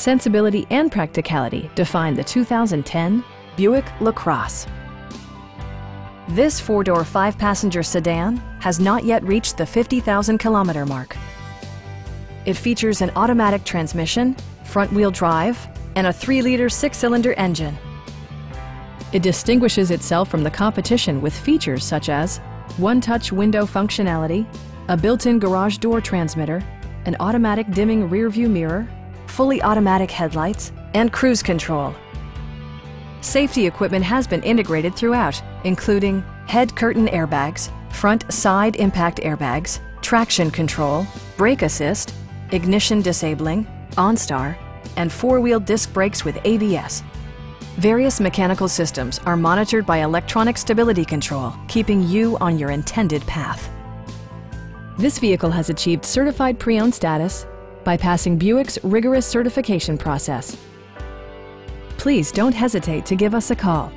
sensibility and practicality define the 2010 Buick LaCrosse. This four-door, five-passenger sedan has not yet reached the 50,000 kilometer mark. It features an automatic transmission, front-wheel drive, and a 3-liter six-cylinder engine. It distinguishes itself from the competition with features such as one-touch window functionality, a built-in garage door transmitter, an automatic dimming rearview mirror, fully automatic headlights, and cruise control. Safety equipment has been integrated throughout, including head curtain airbags, front side impact airbags, traction control, brake assist, ignition disabling, OnStar, and four-wheel disc brakes with ABS. Various mechanical systems are monitored by electronic stability control, keeping you on your intended path. This vehicle has achieved certified pre-owned status by passing Buick's rigorous certification process. Please don't hesitate to give us a call.